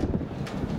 あ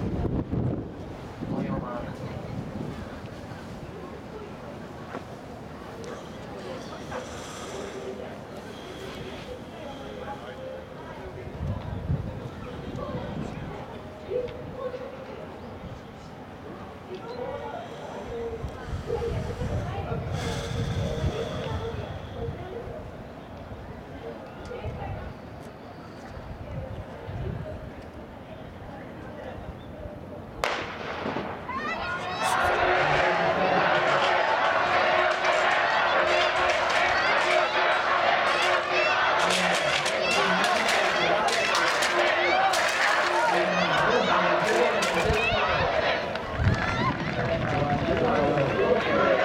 Obrigado.